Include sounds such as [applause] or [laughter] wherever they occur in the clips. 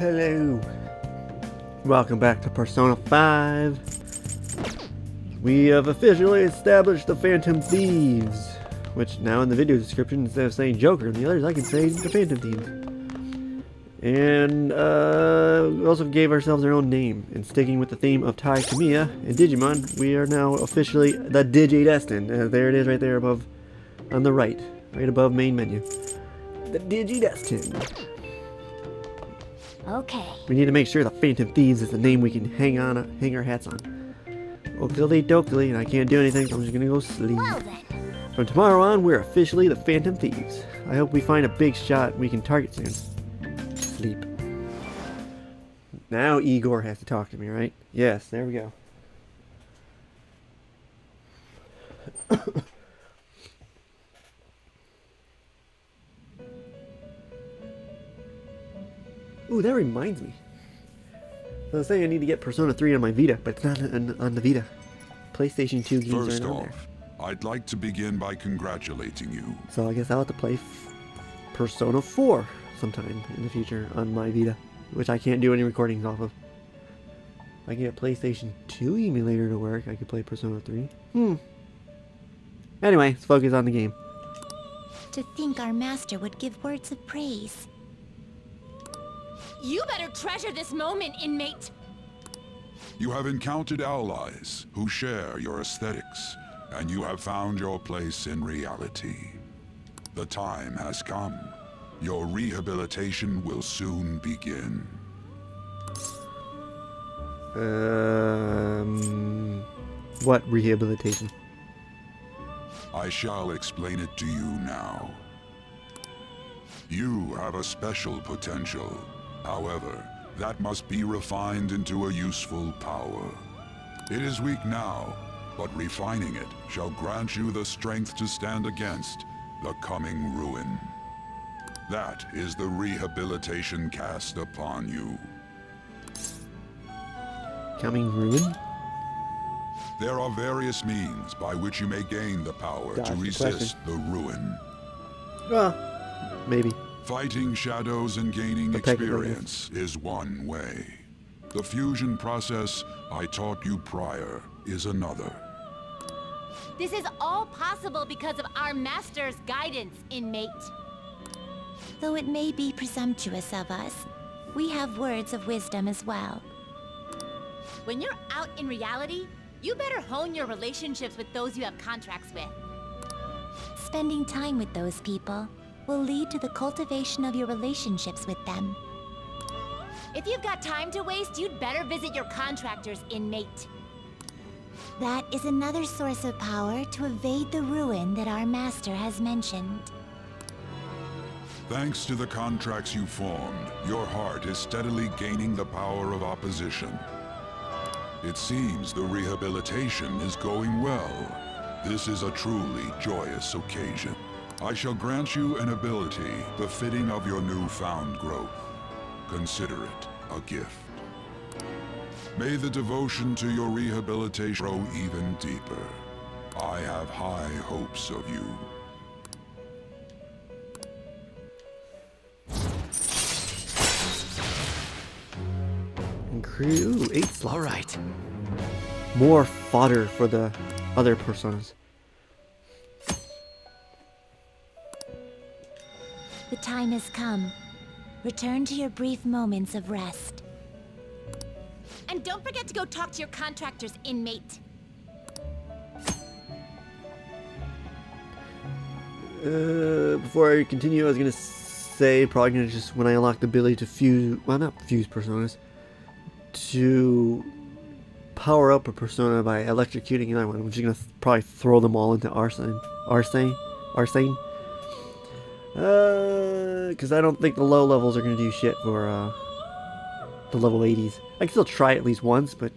Hello. Welcome back to Persona 5. We have officially established the Phantom Thieves. Which now in the video description, instead of saying Joker and the others, I can say the Phantom Thieves. And uh, we also gave ourselves our own name. And sticking with the theme of Tai Kamiya and Digimon, we are now officially the Digidestin. Uh, there it is right there above, on the right, right above main menu. The Digidestin. Okay. We need to make sure the Phantom Thieves is the name we can hang on, hang our hats on. Oakley dokley, and I can't do anything, so I'm just gonna go sleep. Well then. From tomorrow on, we're officially the Phantom Thieves. I hope we find a big shot we can target soon. Sleep. Now Igor has to talk to me, right? Yes, there we go. Ooh, that reminds me. I was saying I need to get Persona 3 on my Vita, but it's not on, on the Vita. PlayStation 2 games First aren't on there. off, I'd like to begin by congratulating you. So I guess I'll have to play Persona 4 sometime in the future on my Vita, which I can't do any recordings off of. If I can get a PlayStation 2 emulator to work, I could play Persona 3. Hmm. Anyway, let's focus on the game. To think our master would give words of praise. You better treasure this moment, inmate. You have encountered allies who share your aesthetics, and you have found your place in reality. The time has come. Your rehabilitation will soon begin. Um, what rehabilitation? I shall explain it to you now. You have a special potential. However, that must be refined into a useful power. It is weak now, but refining it shall grant you the strength to stand against the coming ruin. That is the rehabilitation cast upon you. Coming ruin? There are various means by which you may gain the power to the resist the ruin. Well, maybe. Fighting shadows and gaining experience is one way. The fusion process I taught you prior is another. This is all possible because of our master's guidance, inmate. Though it may be presumptuous of us, we have words of wisdom as well. When you're out in reality, you better hone your relationships with those you have contracts with. Spending time with those people will lead to the cultivation of your relationships with them. If you've got time to waste, you'd better visit your contractors, inmate. That is another source of power to evade the ruin that our master has mentioned. Thanks to the contracts you formed, your heart is steadily gaining the power of opposition. It seems the rehabilitation is going well. This is a truly joyous occasion. I shall grant you an ability befitting of your newfound growth. Consider it a gift. May the devotion to your rehabilitation grow even deeper. I have high hopes of you. Ooh, eight slot. Alright. More fodder for the other personas. The time has come. Return to your brief moments of rest. And don't forget to go talk to your contractors, inmate. Uh, before I continue, I was gonna say probably gonna just when I unlock the ability to fuse, well not fuse personas, to power up a persona by electrocuting another one. I'm just gonna th probably throw them all into Arsene Arsene, Arsene, Arsene. Uh, because I don't think the low levels are gonna do shit for uh the level 80s. I can still try at least once, but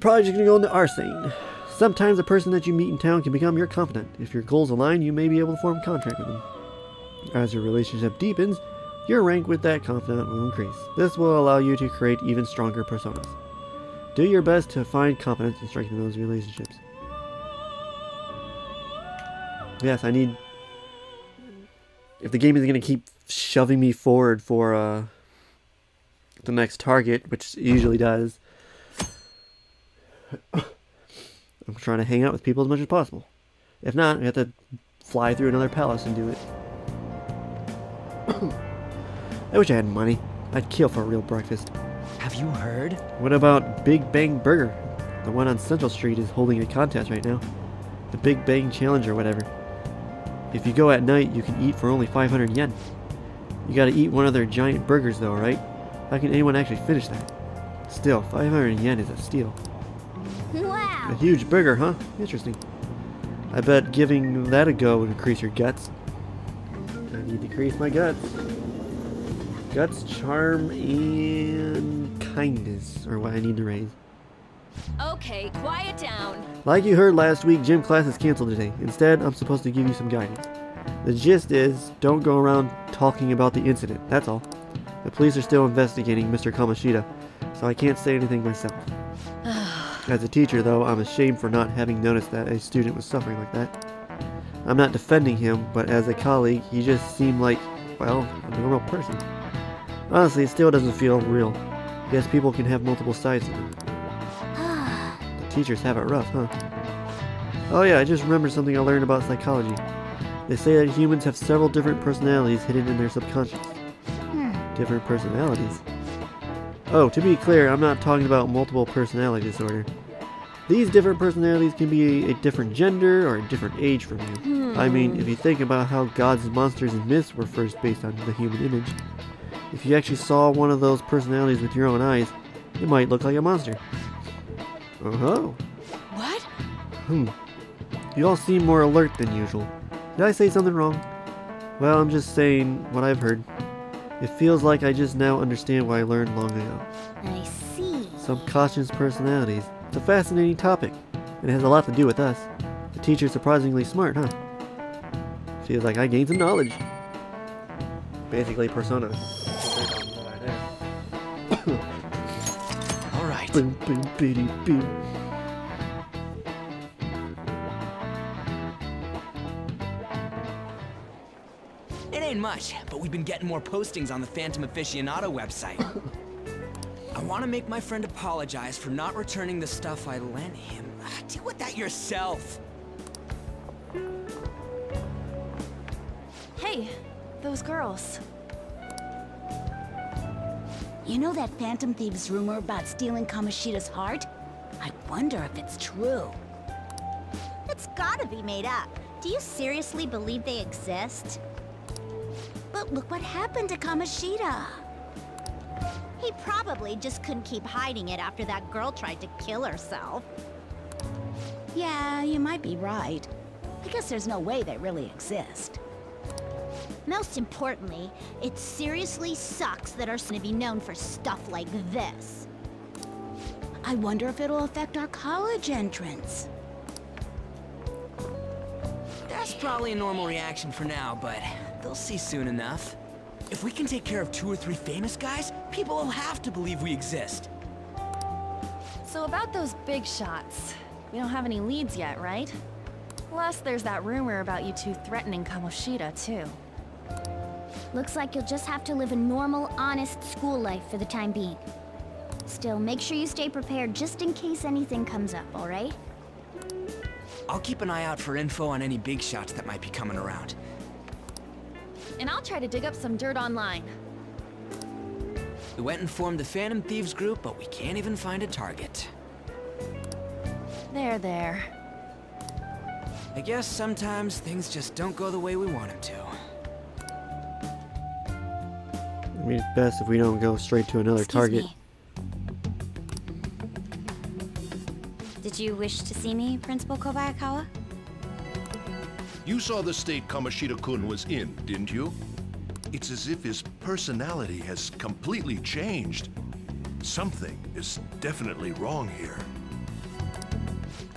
probably just gonna go into Arsene. Sometimes a person that you meet in town can become your confidant. If your goals align, you may be able to form a contract with them. As your relationship deepens, your rank with that confidant will increase. This will allow you to create even stronger personas. Do your best to find confidants and strengthen those relationships. Yes, I need... If the game is going to keep shoving me forward for, uh... the next target, which it usually does. [coughs] I'm trying to hang out with people as much as possible. If not, I have to fly through another palace and do it. [coughs] I wish I had money. I'd kill for a real breakfast. Have you heard? What about Big Bang Burger? The one on Central Street is holding a contest right now. The Big Bang Challenge or whatever. If you go at night, you can eat for only 500 yen. You gotta eat one of their giant burgers though, right? How can anyone actually finish that? Still, 500 yen is a steal. Wow! A huge burger, huh? Interesting. I bet giving that a go would increase your guts. I need to increase my guts. Guts, charm, and kindness are what I need to raise. Okay, quiet down. Like you heard last week, gym class is canceled today. Instead, I'm supposed to give you some guidance. The gist is, don't go around talking about the incident, that's all. The police are still investigating Mr. Kamoshida, so I can't say anything myself. [sighs] As a teacher, though, I'm ashamed for not having noticed that a student was suffering like that. I'm not defending him, but as a colleague, he just seemed like, well, a normal person. Honestly, it still doesn't feel real. Guess people can have multiple sides to them. Teachers have it rough, huh? Oh yeah, I just remembered something I learned about psychology. They say that humans have several different personalities hidden in their subconscious. Hmm. Different personalities? Oh, to be clear, I'm not talking about multiple personality disorder. These different personalities can be a different gender or a different age from you. I mean, if hmm. you think about how gods, monsters, and myths were first based on the human image, if you actually saw one of those personalities with your own eyes, it might look like a monster. Oh. What? Hmm. You all seem more alert than usual. Did I say something wrong? Well, I'm just saying what I've heard. It feels like I just now understand what I learned long ago. I see. Subconscious personalities. It's a fascinating topic, and it has a lot to do with us. The teacher's surprisingly smart, huh? Feels like I gained some knowledge. Basically, persona. [coughs] [coughs] All right. Boom, boom, biddy, boo. It ain't much, but we've been getting more postings on the Phantom Aficionado website. I want to make my friend apologize for not returning the stuff I lent him. Ah, Deal with that yourself. Hey, those girls. You know that Phantom Thieves rumor about stealing Kamoshida's heart? I wonder if it's true. It's gotta be made up. Do you seriously believe they exist? But look what happened to Kamoshida. He probably just couldn't keep hiding it after that girl tried to kill herself. Yeah, you might be right. I guess there's no way they really exist. Most importantly, it seriously sucks that our son to be known for stuff like this. I wonder if it'll affect our college entrance. That's probably a normal reaction for now, but they'll see soon enough. If we can take care of two or three famous guys, people will have to believe we exist. So about those big shots. We don't have any leads yet, right? Plus, there's that rumor about you two threatening Kamoshida, too. Looks like you'll just have to live a normal, honest school life for the time being. Still, make sure you stay prepared just in case anything comes up, alright? I'll keep an eye out for info on any big shots that might be coming around. And I'll try to dig up some dirt online. We went and formed the Phantom Thieves group, but we can't even find a target. There, there. I guess sometimes things just don't go the way we want them to. I mean, it's best if we don't go straight to another Excuse target. me. Did you wish to see me, Principal Kobayakawa? You saw the state Kamoshida-kun was in, didn't you? It's as if his personality has completely changed. Something is definitely wrong here.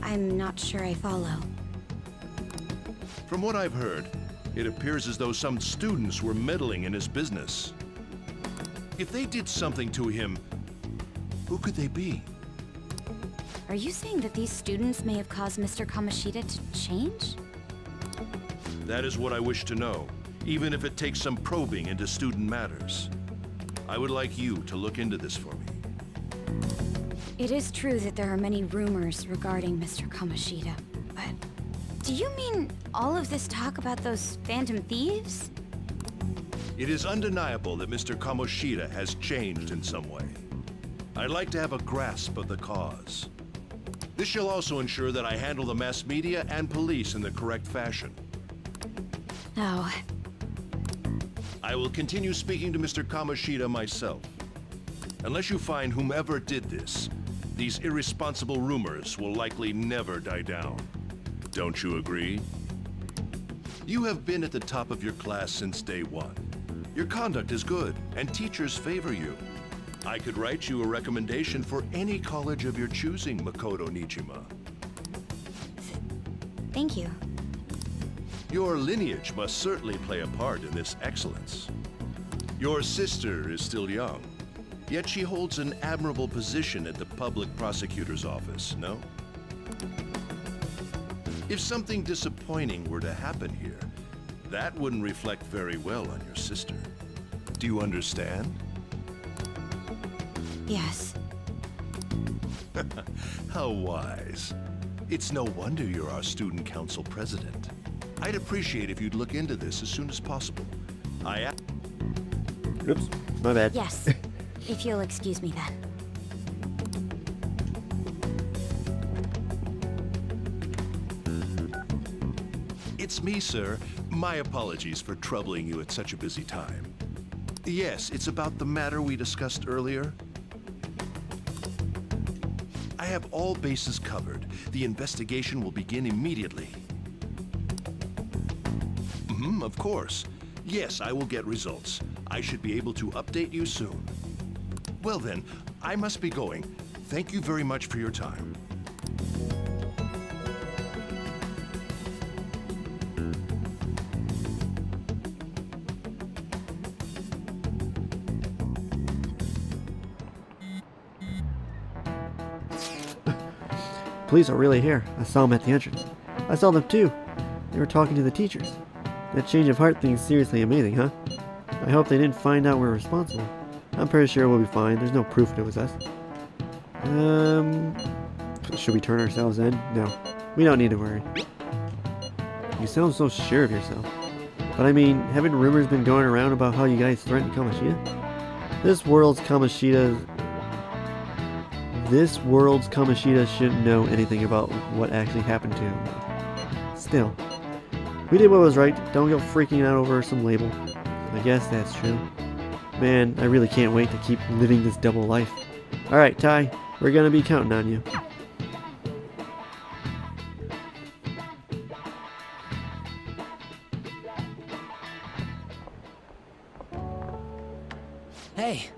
I'm not sure I follow. From what I've heard, it appears as though some students were meddling in his business. If they did something to him, who could they be? Are you saying that these students may have caused Mr. Kamoshida to change? That is what I wish to know, even if it takes some probing into student matters. I would like you to look into this for me. It is true that there are many rumors regarding Mr. Kamoshida, but... Do you mean all of this talk about those Phantom Thieves? It is undeniable that Mr. Kamoshida has changed in some way. I'd like to have a grasp of the cause. This shall also ensure that I handle the mass media and police in the correct fashion. Oh, I will continue speaking to Mr. Kamoshida myself. Unless you find whomever did this, these irresponsible rumors will likely never die down. Don't you agree? You have been at the top of your class since day one. Your conduct is good, and teachers favor you. I could write you a recommendation for any college of your choosing, Makoto Nijima. thank you. Your lineage must certainly play a part in this excellence. Your sister is still young, yet she holds an admirable position at the public prosecutor's office, no? If something disappointing were to happen here, that wouldn't reflect very well on your sister. Do you understand? Yes. [laughs] How wise. It's no wonder you're our student council president. I'd appreciate if you'd look into this as soon as possible. I a- Oops, my bad. Yes. [laughs] if you'll excuse me then. It's me, sir. My apologies for troubling you at such a busy time. Yes, it's about the matter we discussed earlier. I have all bases covered. The investigation will begin immediately. Mm-hmm, of course. Yes, I will get results. I should be able to update you soon. Well then, I must be going. Thank you very much for your time. Police are really here. I saw them at the entrance. I saw them too. They were talking to the teachers. That change of heart thing is seriously amazing, huh? I hope they didn't find out we're responsible. I'm pretty sure we'll be fine. There's no proof it was us. Um, should we turn ourselves in? No, we don't need to worry. You sound so sure of yourself. But I mean, haven't rumors been going around about how you guys threatened Kamoshida? This world's Kamoshida this world's Kamoshida shouldn't know anything about what actually happened to him. Still, we did what was right. Don't go freaking out over some label. I guess that's true. Man, I really can't wait to keep living this double life. Alright, Tai, we're gonna be counting on you. Hey,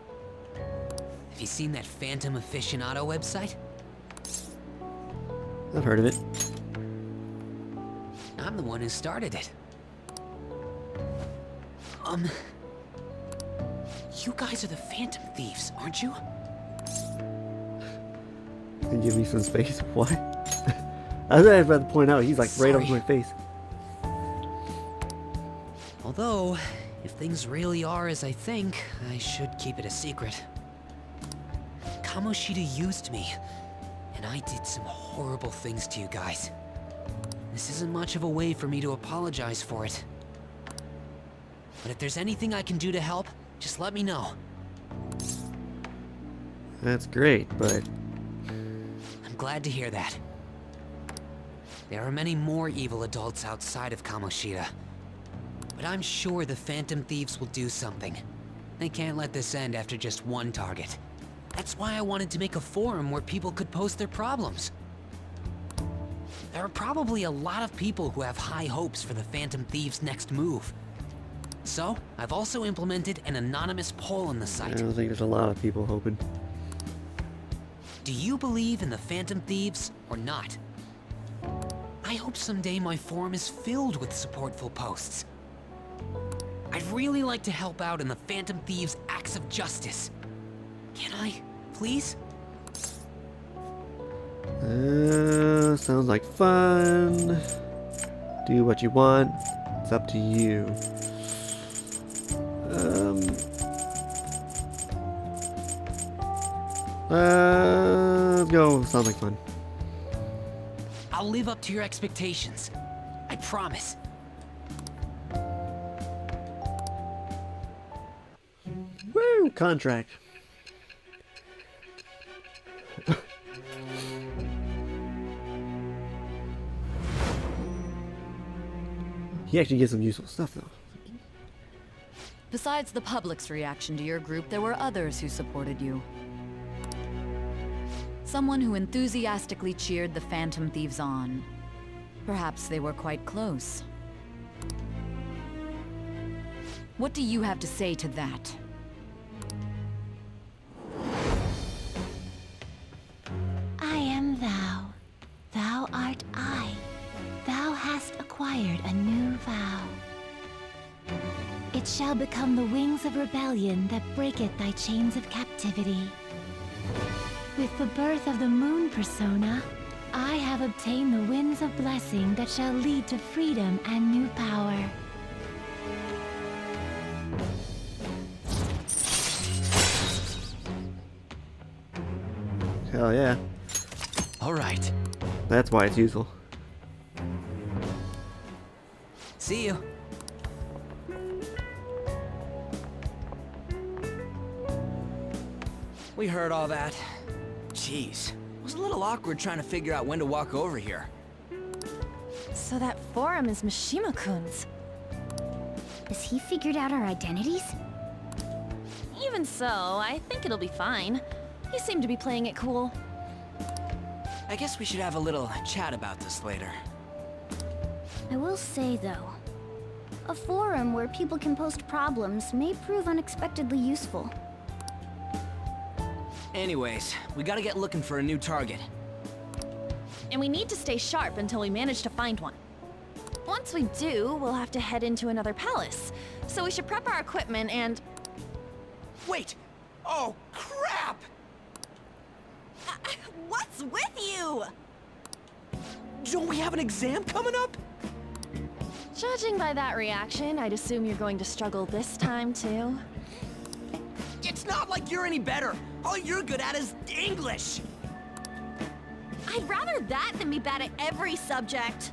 you seen that Phantom Aficionado website? I've heard of it. I'm the one who started it. Um, you guys are the Phantom Thieves, aren't you? And give me some space. [laughs] What? [laughs] I was about to point out, he's like right over my face. Although, if things really are as I think, I should keep it a secret. Kamoshida used me, and I did some horrible things to you guys. This isn't much of a way for me to apologize for it. But if there's anything I can do to help, just let me know. That's great, but I'm glad to hear that. There are many more evil adults outside of Kamoshida. But I'm sure the Phantom Thieves will do something. They can't let this end after just one target. That's why I wanted to make a forum where people could post their problems. There are probably a lot of people who have high hopes for the Phantom Thieves' next move. So, I've also implemented an anonymous poll on the site. I don't think there's a lot of people hoping. Do you believe in the Phantom Thieves or not? I hope someday my forum is filled with supportful posts. I'd really like to help out in the Phantom Thieves' acts of justice. Can I, please? Uh, sounds like fun. Do what you want. It's up to you. Um, Uh, let's go. Sounds like fun. I'll live up to your expectations. I promise. Woo! Contract. He actually gets some useful stuff, though. Besides the public's reaction to your group, there were others who supported you. Someone who enthusiastically cheered the Phantom Thieves on. Perhaps they were quite close. What do you have to say to that? Become the wings of rebellion that breaketh thy chains of captivity. With the birth of the moon persona, I have obtained the winds of blessing that shall lead to freedom and new power. Hell yeah. All right. That's why it's useful. See you. We heard all that. Jeez. It was a little awkward trying to figure out when to walk over here. So that forum is Mishima-kun's. Has he figured out our identities? Even so, I think it'll be fine. He seemed to be playing it cool. I guess we should have a little chat about this later. I will say, though, a forum where people can post problems may prove unexpectedly useful. Anyways, we gotta get looking for a new target. And we need to stay sharp until we manage to find one. Once we do, we'll have to head into another palace. So we should prep our equipment and... Wait! Oh, crap! Uh, [laughs] what's with you? Don't we have an exam coming up? Judging by that reaction, I'd assume you're going to struggle this time, too. It's not like you're any better. All you're good at is English. I'd rather that than be bad at every subject.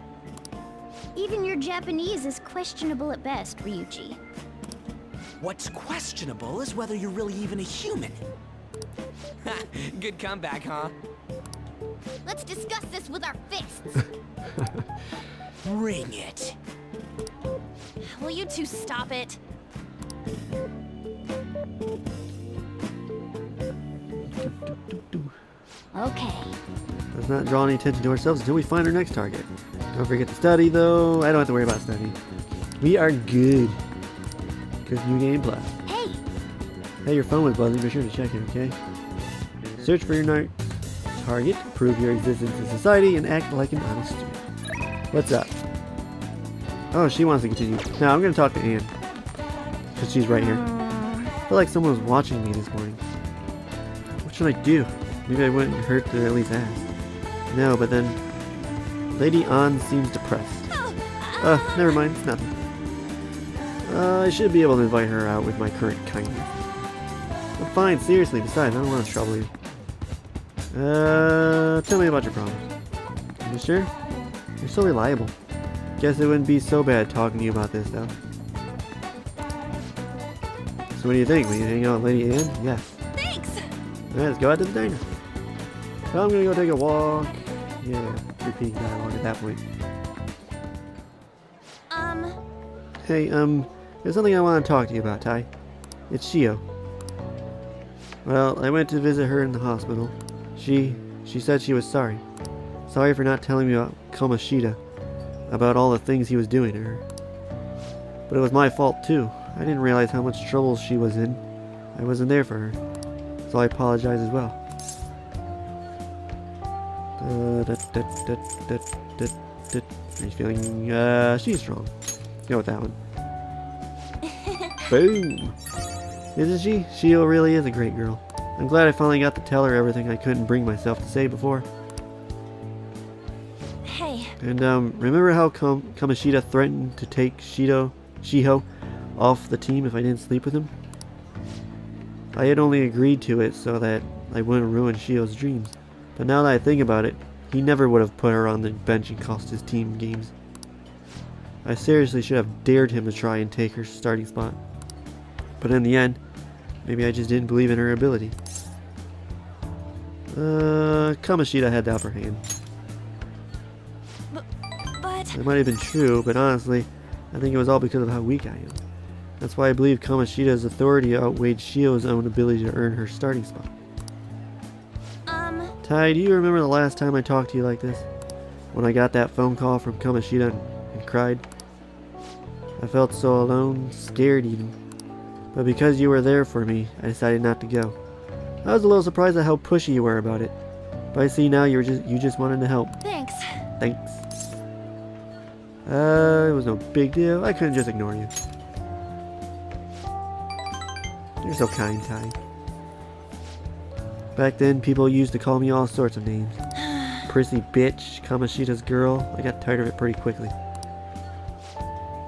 Even your Japanese is questionable at best, Ryuji. What's questionable is whether you're really even a human. [laughs] Good comeback, huh? Let's discuss this with our fists. [laughs] Bring it. Will you two stop it? Okay. Let's not draw any attention to ourselves until we find our next target. Don't forget to study, though. I don't have to worry about studying. We are good. Because New Game Plus. Hey! Hey, your phone was buzzing. Be sure to check it, okay? Search for your next target, prove your existence in society, and act like an honest student. What's up? Oh, she wants to continue. Now, I'm going to talk to Ann. Because she's right here. I feel like someone was watching me this morning. What should I do? Maybe I wouldn't hurt to at least ask. No, but then... Lady Ann seems depressed. Uh, never mind. It's nothing. Uh, I should be able to invite her out with my current kindness. I'm fine, seriously. Besides, I don't want to trouble you. Uh, tell me about your problems. You sure? You're so reliable. Guess it wouldn't be so bad talking to you about this, though. So what do you think? Will you hang out with Lady Ann? Yes. Thanks! Alright, let's go out to the diner. So I'm gonna go take a walk. Yeah, repeating dialogue at that point. Um, Hey, um, there's something I want to talk to you about, Tai. It's Shiho. Well, I went to visit her in the hospital. She, she said she was sorry. Sorry for not telling me about Kamoshida. About all the things he was doing to her. But it was my fault too. I didn't realize how much trouble she was in. I wasn't there for her. So I apologize as well. Uh, da, da, da, da, da, da. Are you feeling, uh, she's strong. Go with that one. [laughs] Boom! Isn't she? Shiho really is a great girl. I'm glad I finally got to tell her everything I couldn't bring myself to say before. hey, And um, remember how Kam- Kamoshida threatened to take Shido, Shiho off the team if I didn't sleep with him? I had only agreed to it so that I wouldn't ruin Shiho's dreams. But now that I think about it, he never would have put her on the bench and cost his team games. I seriously should have dared him to try and take her starting spot. But in the end, maybe I just didn't believe in her ability. Uh, Kamoshida had the upper hand. But... but... It might have been true, but honestly, I think it was all because of how weak I am. That's why I believe Kamoshida's authority outweighed Shiho's own ability to earn her starting spot. Tai, do you remember the last time I talked to you like this? When I got that phone call from Kamoshida and, and cried? I felt so alone, scared even. But because you were there for me, I decided not to go. I was a little surprised at how pushy you were about it. But I see now you were just you just wanted to help. Thanks. Thanks. Uh, it was no big deal. I couldn't just ignore you. You're so kind, Tai. Back then, people used to call me all sorts of names. [sighs] Prissy bitch, Kamoshida's girl. I got tired of it pretty quickly.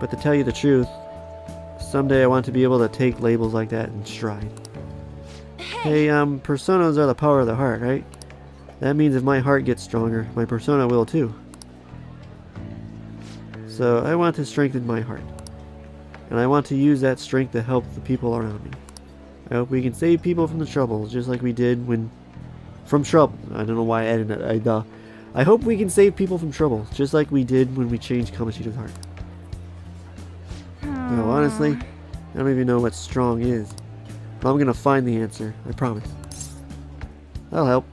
But to tell you the truth, someday I want to be able to take labels like that in stride. Hey, um, personas are the power of the heart, right? That means if my heart gets stronger, my persona will too. So I want to strengthen my heart. And I want to use that strength to help the people around me. I hope we can save people from the trouble, just like we did when... From trouble. I don't know why I added that. I, uh, I hope we can save people from trouble, just like we did when we changed Kamoshida's heart. No, honestly, I don't even know what strong is. But I'm gonna find the answer, I promise. That'll help.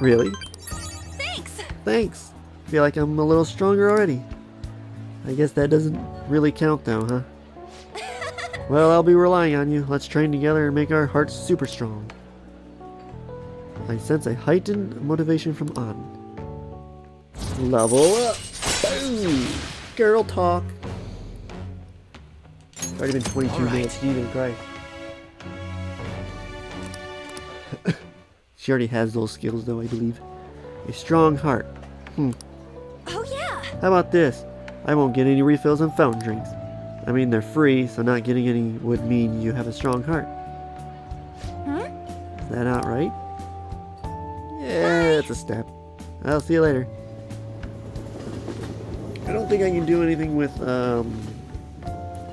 Really? Thanks! Thanks! Feel like I'm a little stronger already. I guess that doesn't really count though, huh? Well, I'll be relying on you. Let's train together and make our hearts super strong. I sense a heightened motivation from Ann. Level up! Boom! Girl talk! It's already been 22 All right. minutes, Jesus Christ. she already has those skills though, I believe. A strong heart. Hmm. Oh yeah! How about this? I won't get any refills on fountain drinks. I mean, they're free, so not getting any would mean you have a strong heart. Huh? Is that not right? Yeah, it's a step. I'll see you later. I don't think I can do anything with, um,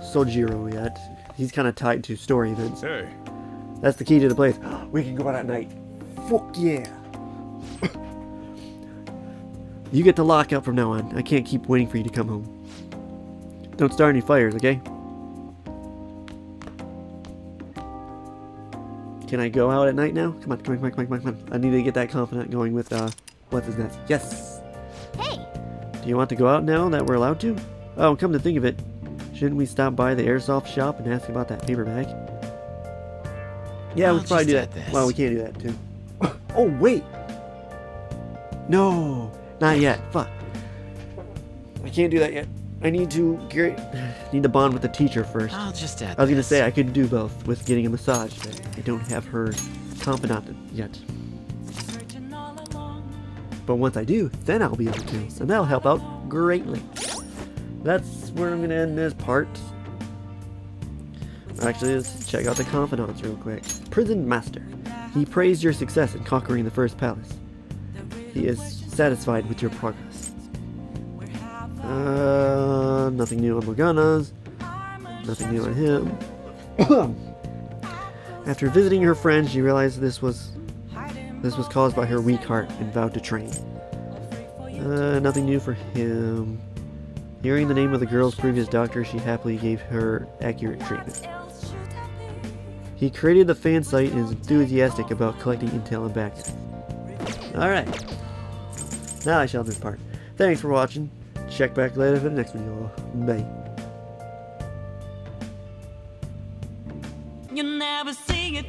Sojiro yet. He's kind of tied to story events. Hey, That's the key to the place. [gasps] We can go out at night. Fuck yeah. [coughs] you get the lockout from now on. I can't keep waiting for you to come home. Don't start any fires, okay? Can I go out at night now? Come on, come on, come on, come on, come on. I need to get that confidant going with, uh, what's his name? Yes! Hey, Do you want to go out now that we're allowed to? Oh, come to think of it, shouldn't we stop by the airsoft shop and ask about that paper bag? Yeah, we I'll should probably do that. this. Well, we can't do that too. [coughs] oh, wait! No, not yet. Fuck. I can't do that yet. I need to get, [sighs] need to bond with the teacher first. I'll just add I was gonna this. say I could do both with getting a massage, but I don't have her confidant yet. But once I do, then I'll be able to, and that'll help out greatly. That's where I'm gonna end this part. Actually, let's check out the confidants real quick. Prison Master. He praised your success in conquering the first palace. He is satisfied with your progress. Uh, nothing new on Morgana's. Nothing new on him. [coughs] After visiting her friend, she realized this was this was caused by her weak heart and vowed to train. Uh, nothing new for him. Hearing the name of the girl's previous doctor, she happily gave her accurate treatment. He created the fan site and is enthusiastic about collecting intel and backups. Alright. Now I shall depart. Thanks for watching. Check back later for the next video. Bye. You never see it